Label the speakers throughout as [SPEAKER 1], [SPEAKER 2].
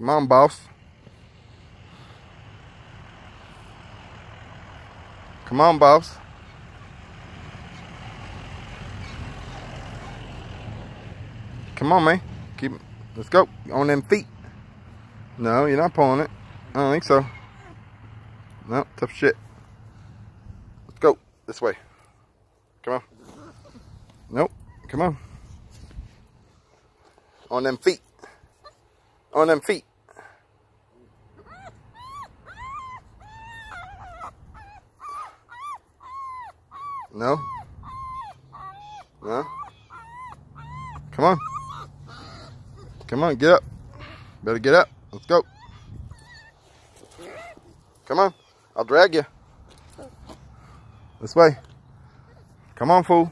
[SPEAKER 1] Come on, boss. Come on, boss. Come on, man. Keep. Let's go. On them feet. No, you're not pulling it. I don't think so. No, tough shit. Let's go. This way. Come on. Nope. Come on. On them feet. On them feet. No? No? Come on. Come on, get up. Better get up. Let's go. Come on. I'll drag you. This way. Come on, fool.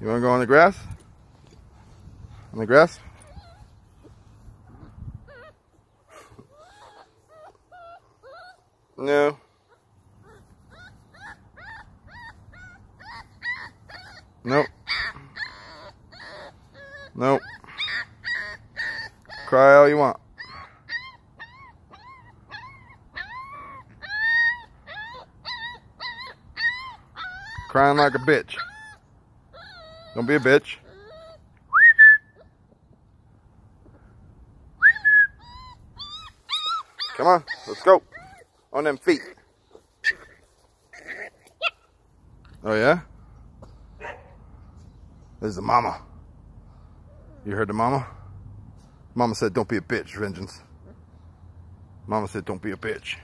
[SPEAKER 1] You want to go on the grass? On the grass? No. Nope. Nope. Cry all you want. Crying like a bitch. Don't be a bitch. Come on, let's go. On them feet. Oh yeah? This is the mama. You heard the mama? Mama said, don't be a bitch, Vengeance. Mama said, don't be a bitch.